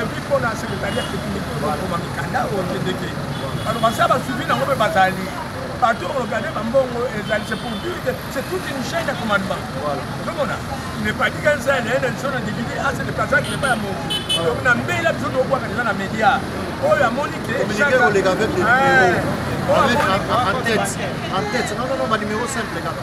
epuis mpo na secretaria tekniki bakoma mikanda oyo kendeke bato basa basuivi nango mpe bazali bato oyo regarde bambongo ezali se pour dire que c'est toute une chaîne ya commandement ozomona ne pas dire qu'un seul ene biso na dividi ase ne pas ake epai ya moto donc na mbela biso tokobwaka deja na média oyo amoni ke en tête en tête non non non ba numéro simple kaka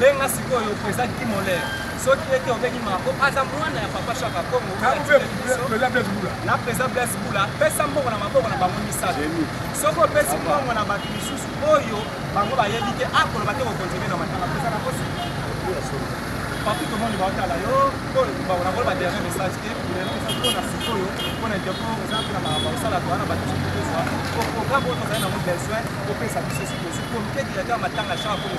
benga sikoyo président Guy Moller soki ete obengi mako aza mwana ya papa shaka kongo na président blaise bula pesa mbongo na maboko na bango misato soki opesi mbongo na bato misusu oyo bango bayebi te akoloba te kokontinue na matanga pesa na kosi partout au monde baotala yo nakoloba dernier message te mpona sikoyo mpona interpo oza mpe na makambo osala toa na bato soki tozwa programme oyo tozali nango besoin kopesa biso sikoyo soki komite directeur matanga shaka kongo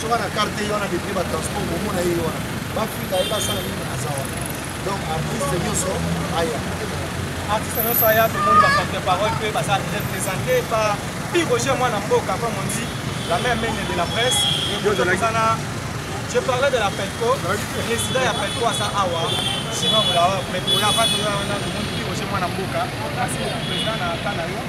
soka na carte wana depuis ba transport bomona ye wana bafika ye basala nini aza wana donc artiste nyonso aya artiste nyonso aya tomoni baporte parole mpe baza représente par pi roger mwana mboka comme on dit la mère mene de la presse eza na je parlais de la pelco président ya pelco aza awa sinon molawa mais oya vatona wana tomoni pi roger mwana mboka merci président na ta na yo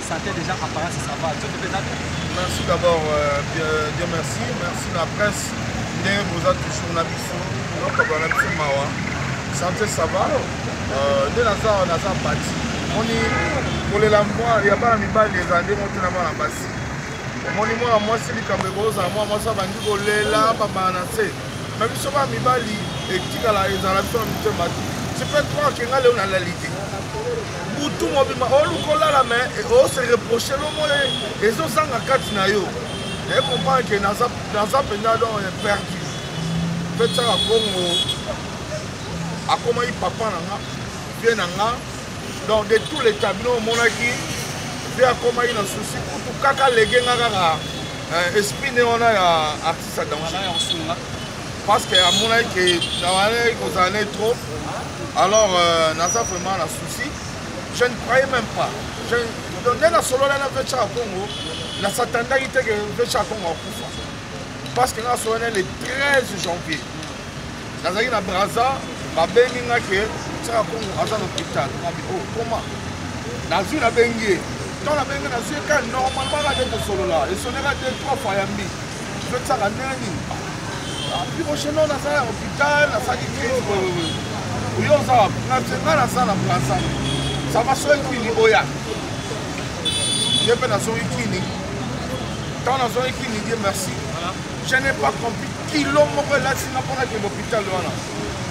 Santé déjà apparence ça va. Tout est d'accord. Merci d'abord euh, euh, Dieu merci. Merci la presse. Nde boza toujours na biso. Donc ba na biso mawa. Santé ça va. Euh nde na za na za parti. Moni kolela mwa ya bana mibali ezali moto na bana basi. Moni mwana mwasi likambo ekozala mwana mwasi abandi kolela babana na se. Na biso bana mibali etikala ezala biso na mitema te. Je peux croire que nga leo nalali te. butu mobima oluka olala me ose reproche lomo ezozanga kati na yo naye comprendre ke naza mpenza don perdu mpe tiaka kongo akomaki papa na nga vie na nga donc de tous les tableau omonaki mpe akomaki na souci kutu kaka lege nga kaka eh, esprit ne wana ya artiste ya danger parce que amonaki ke nawanaki kozala ne trop alors euh, naza vraiment na souci je ne croyais même pas donc nde nasololai na vecha ya congo nasatandaki te ke vecha ya congo akufa parce que nasololai le 13 janvier nazalaki na braza babengi nga ke vecha ya congo aza na hôpital abi o oh, koma nazwi nabengi ye ntango nabengi nazwi ka normalement ka nde kosolola esoneka te trois fois yambi Tozokisaka ndenge nini? Api ah, osheno naza ya hopital nasali crise boye. Oyo oza wapi? Na nsenga naza na Brazza. Sava soki kini oya. Ye mpe nazongi kini. Ntango nazongi kini ye merci. Je n'ai pas compris kilo moko elasi nga mpo nakende hopital wana.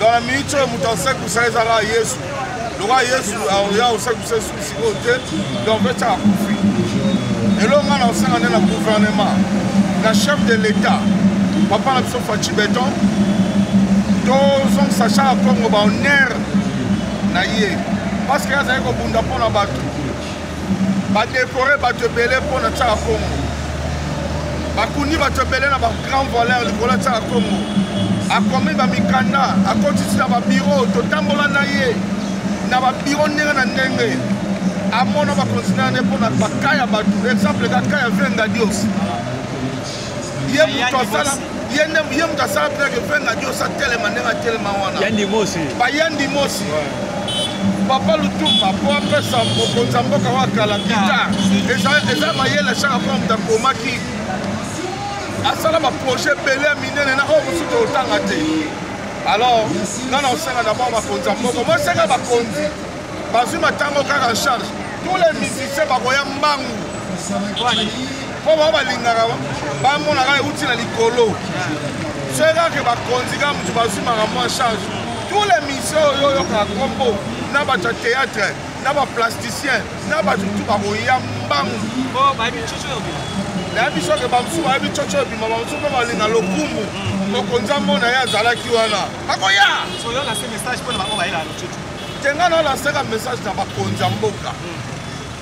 Dans la minute oyo moto asaki kosala ezaka yesu lokola yesu aoya osaki kosala esuki sikoyo te donc mpe tyaka kufi eloko ngai naosanga nde na gouvernement na chef de l'état papa na biso faci beton tozongisa chaka congo bahonneur na ye parce que azali kobunda mpo na bato ba décorer bato ebele mpo na tiaka kongo bakundi bato ebele na ba grand valeur likolo ya tiaka kongo akomi bamikanda akotisi na babiro totambola na ye na babiro ndenge na ndenge amona bakontinane mpo na baka ya bato exemple kaka ya vengadios ye moto asala ye nde ye moto asala mpe ke venga diosa telema ndenge atelema wana yandimosi bayandimosi papa lutumba mpo apesa mokonzi ya mboka wa kala pita eza mayele chaka mpo moto akomaki asala baprojet ebele ya minene na oyo mosusu totanga te alors nga na osenga dabord bakonzi ya mboka mosenga bakonzi bazwi matango kaka charge tous les musiciens bakoya mbangu mpo bango balingaka bamonaka euti na likolo soki kaka bakonzi kaka moto bazwi makambo en charge tous les mission oyo oyokaka nkombo na bato ya théâtre na baplasticien na bato tu bakoya mbangu nayebi soki bamosusu bayebi coco ebima bamosusu mpe balinga lokumu mokonzi amona ye azalaki wana akoya tenga na olaseka message na bakonzi ya mboka hmm.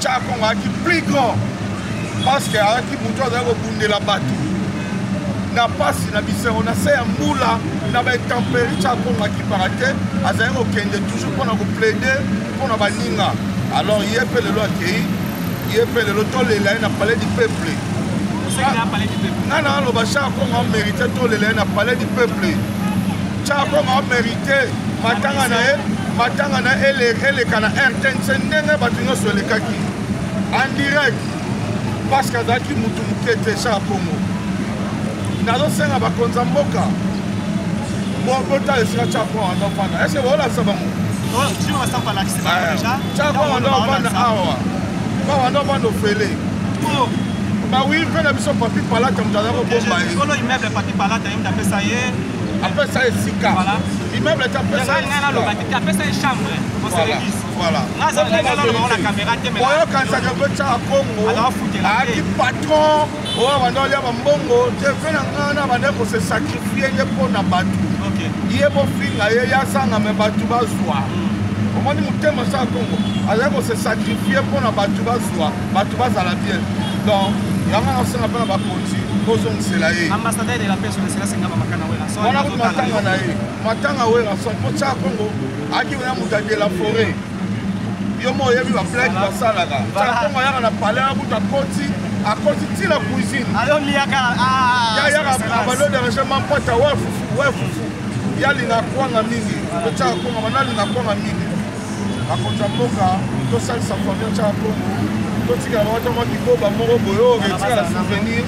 Chakongo ayaki plus grand parce que ayaki moto azali kobundela bato na mpasi na bisengo na se ya mbula na baintemperi chakongo akipaka te azali kokende toujours mpo na koplaide mpo na baninga alors ye mpe lelo akei ye mpe lelo tolela ye na palais du peuple nga na aloba chakongo amerite tolela ye na palais du peuple Chakoma a merite matanga na ye matanga na eleka na rtnc ndenge bato nyonso elekaki en direct parce que azalaki motu moke te sara kongo nazosenga bakonzi ya mboka botala esika chakoma wanda ofanda ese baolakisa bango chakoma wanda ofanda awa ba wanda ofanda ofele bawi mpe na biso papi palata moto aza kobomba ye apesa ye sika immeuble te apesa ye sika alobaki te apesa ye chambre au service oyokanisaka kotya kongo ayaki patron oyo banda olya bambongo te mpe na ngai wana banda kose sacrifie ye mpo na bato ye bofinga ye yazanga me bato bazwa hmm. omoni motema sa kongo azali kose sacrifie mpo na bato bazwa bato bazala bien donc yango nasenga mpe na bakonzi bozongisela ye wana kutu matanga na ye matanga werason mpo tia kongo akimi na moto adela foret yo mo oyebi baplaki basalaka tia kongo ayaka na palais akuta koti akoti ti na cuisine yayaka abando derangement mpota wefufu wefufu yalinga kwanga mingi otyaka kongo banalina kwanga mingi bakonzi ya mboka tosalisa famille atyaka mpongo totikala bango ntango kikoba moko boyo etikala souvenir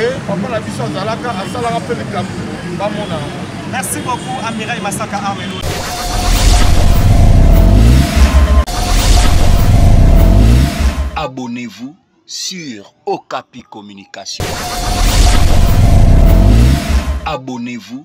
e papa na biso azalaka asalaka mpe likambo bamona yango merci beaucoup amirai masaka armelo abonnez-vous sur Okapi Communication. Abonnez-vous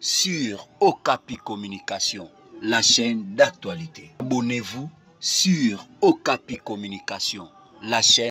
sur Okapi Communication, la chaîne d'actualité. Abonnez-vous sur Okapi Communication, la chaîne.